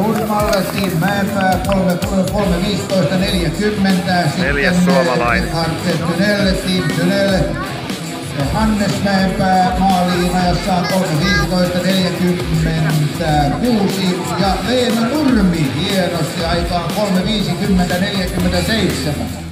Urmalle, Team Mäenpää, 3.15, Neljäs suomalainen. Arke Tynelle, Team Tynelle. Hannes Mäenpää maaliin ajassaan 3.15.46 Ja Leena Nurmi hienosti aikaan 3.50.47.